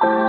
you